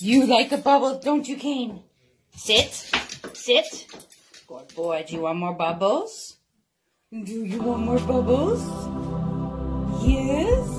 You like a bubble, don't you, Kane? Sit. Sit. Good boy. Do you want more bubbles? Do you want more bubbles? Yes.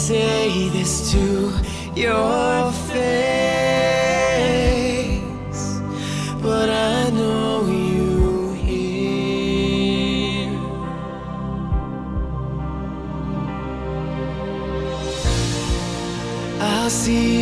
say this to your face, but I know you hear. I'll see.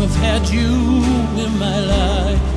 have had you in my life.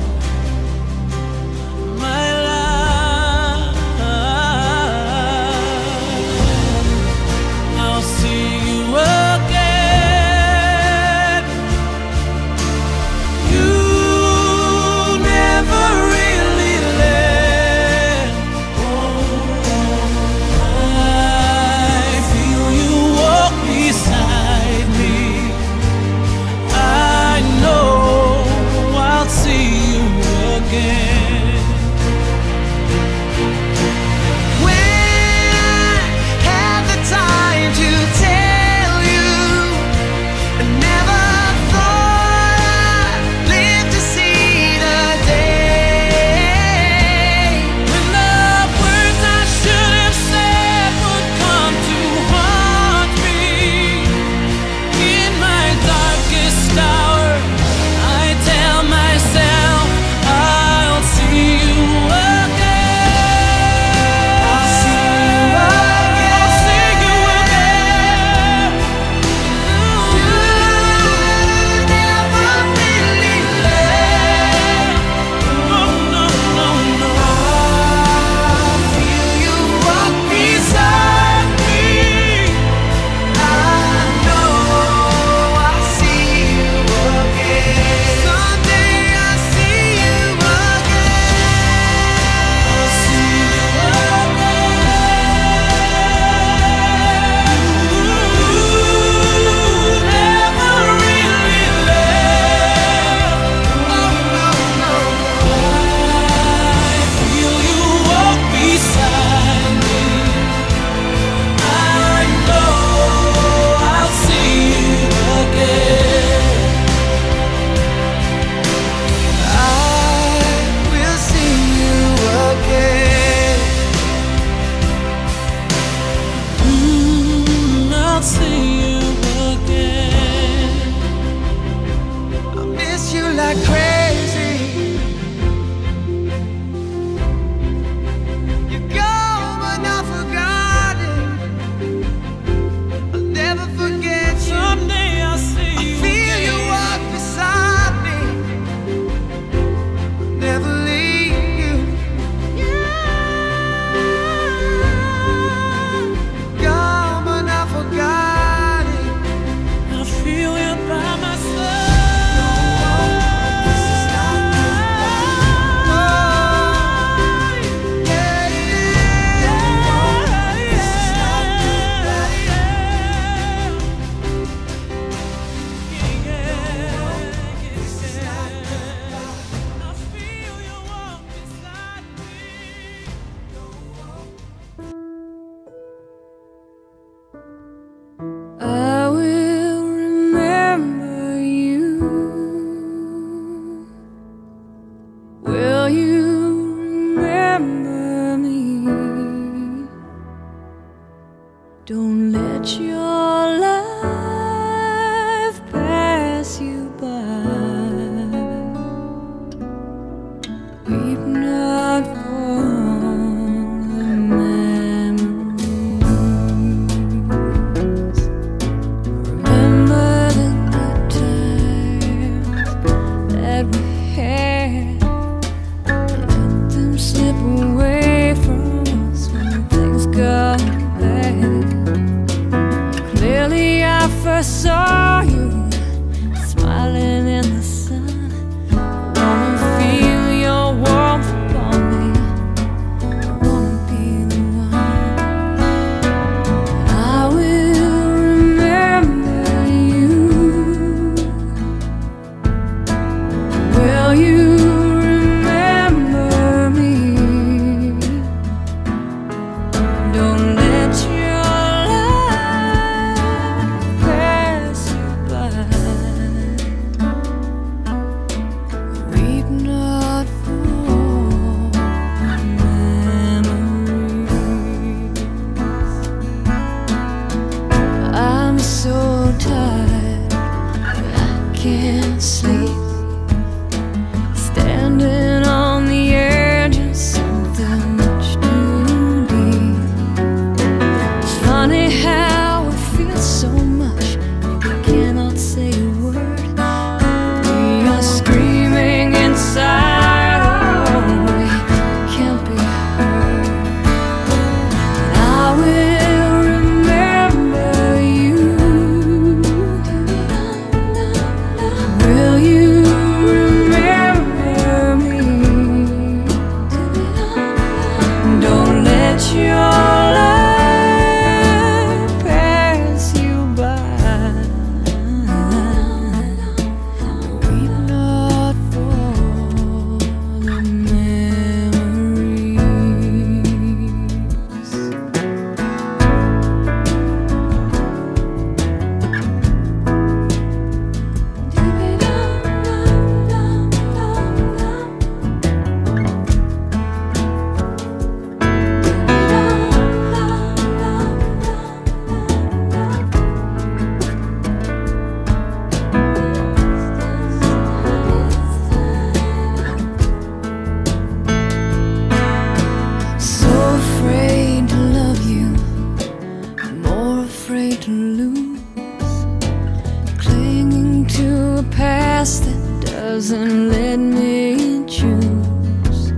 Choose.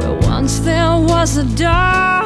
Where once there was a darkness,